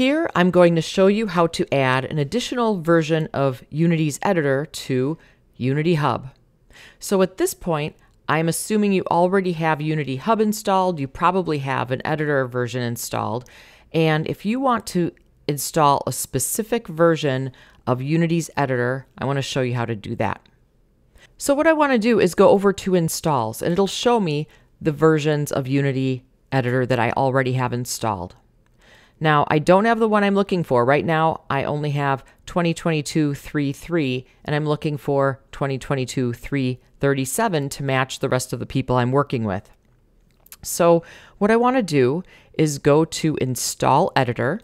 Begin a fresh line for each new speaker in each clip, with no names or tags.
Here, I'm going to show you how to add an additional version of Unity's editor to Unity Hub. So at this point, I'm assuming you already have Unity Hub installed. You probably have an editor version installed. And if you want to install a specific version of Unity's editor, I want to show you how to do that. So what I want to do is go over to installs and it'll show me the versions of Unity editor that I already have installed. Now, I don't have the one I'm looking for. Right now, I only have 2022 3.3, and I'm looking for 2022 3.37 to match the rest of the people I'm working with. So, what I want to do is go to Install Editor,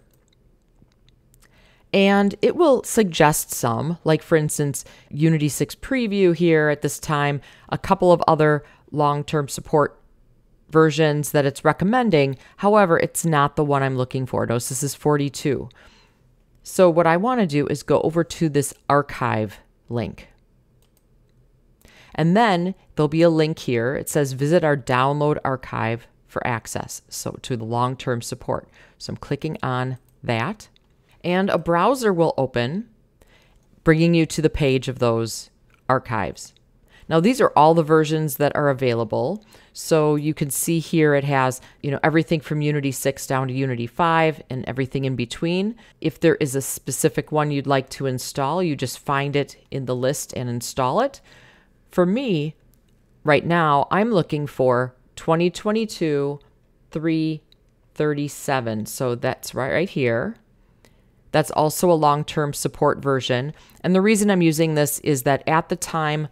and it will suggest some, like for instance, Unity 6 Preview here at this time, a couple of other long term support versions that it's recommending. However, it's not the one I'm looking for. Notice this is 42. So what I want to do is go over to this archive link. And then there'll be a link here. It says visit our download archive for access. So to the long-term support. So I'm clicking on that and a browser will open bringing you to the page of those archives. Now these are all the versions that are available. So you can see here it has, you know, everything from Unity 6 down to Unity 5 and everything in between. If there is a specific one you'd like to install, you just find it in the list and install it. For me, right now, I'm looking for 2022 337. So that's right right here. That's also a long-term support version. And the reason I'm using this is that at the time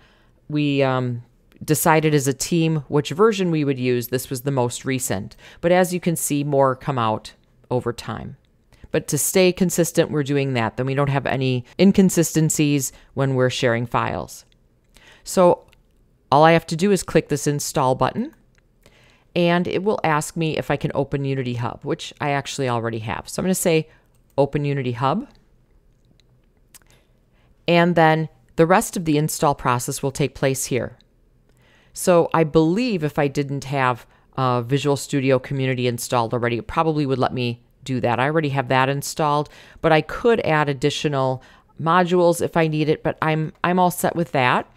we um, decided as a team which version we would use. This was the most recent. But as you can see, more come out over time. But to stay consistent, we're doing that. Then we don't have any inconsistencies when we're sharing files. So all I have to do is click this install button and it will ask me if I can open Unity Hub, which I actually already have. So I'm going to say open Unity Hub. And then the rest of the install process will take place here. So I believe if I didn't have Visual Studio Community installed already, it probably would let me do that. I already have that installed, but I could add additional modules if I need it, but I'm, I'm all set with that.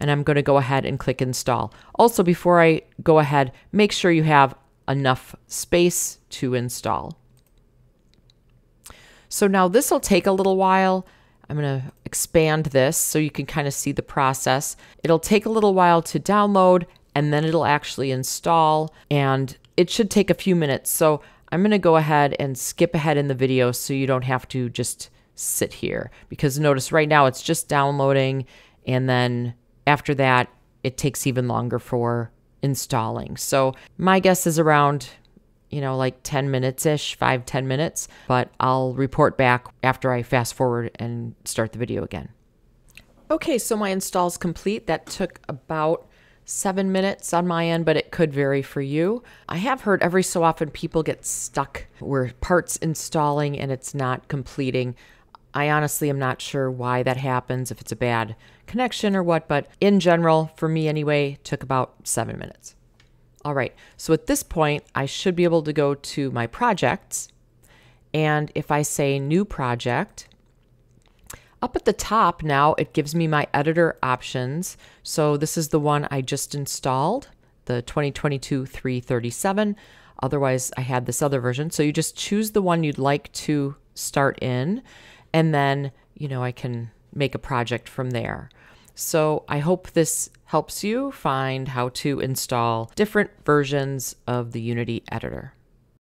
And I'm going to go ahead and click install. Also, before I go ahead, make sure you have enough space to install. So now this will take a little while. I'm going to expand this so you can kind of see the process. It'll take a little while to download and then it'll actually install and it should take a few minutes. So I'm going to go ahead and skip ahead in the video so you don't have to just sit here because notice right now it's just downloading and then after that it takes even longer for installing. So my guess is around you know, like 10 minutes ish, five ten minutes, but I'll report back after I fast forward and start the video again. Okay, so my install is complete. That took about seven minutes on my end, but it could vary for you. I have heard every so often people get stuck where parts installing and it's not completing. I honestly am not sure why that happens, if it's a bad connection or what, but in general, for me anyway, took about seven minutes. All right, so at this point, I should be able to go to my projects. And if I say new project, up at the top now, it gives me my editor options. So this is the one I just installed, the 2022 337. Otherwise, I had this other version. So you just choose the one you'd like to start in, and then, you know, I can make a project from there. So I hope this helps you find how to install different versions of the Unity editor.